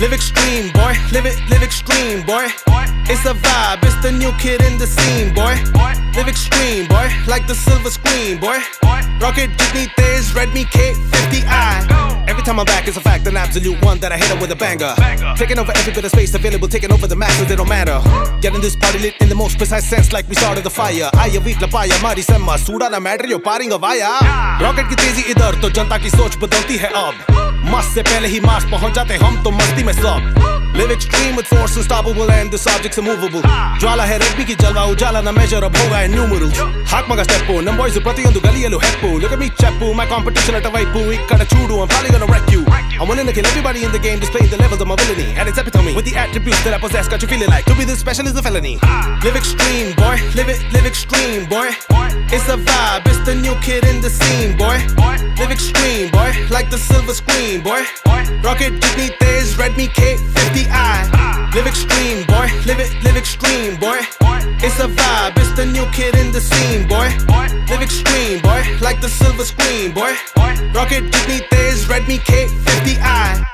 Live extreme, boy. Live it, live extreme, boy. It's the vibe, it's the new kid in the scene, boy. Live extreme, boy. Like the silver screen, boy. Rocket Jitney Tez, Redmi K50i. Every time I'm back, it's a fact, an absolute one that I hit up with a banger. Taking over every bit of space available, taking over the masses, it don't matter. Getting this party lit in the most precise sense, like we started the fire. आया week लपाया मारी सम्मा सूड़ा ना matter यो पारिंग via rocket की तेजी इधर तो जनता की सोच बदलती है अब मस्त से पहले ही मार्स पहुंच जाते हम तो मस्ती में सब Live extreme with force unstoppable and the subjects immovable ಜ್ವಾಲ है रेडमी की जलवा उजाला ना measure up होगा in numerals ಹಾಕ್ ಮಗ ಸ್ಟೆಪ್ ನಮ್ಮ ಬಾಯ್ಸ್ ಪ್ರತಿಯೊಂದು ಗಲಿಯಲ್ಲೂ ಹೆಪ್ಪು look at me ಚೆಪ್ಪು my competition at ವೈಪು ಈ ಕಡೆ ಚೂಡು I'm probably gonna I'm willing to kill everybody in the game displaying the levels of my villainy. And its epitome with the attributes that I possess. Got you feeling like to be this special is a felony. Live extreme boy. Live it live extreme boy. It's a vibe. It's the new kid in the scene boy. Live extreme boy. Like the silver screen boy. Rocket Jitney Tez Redmi K50i live extreme boy. Live it live extreme boy. It's a vibe. It's the new kid in the scene boy. Live extreme boy like the silver screen boy. Rocket Jitney Tez Redmi K50i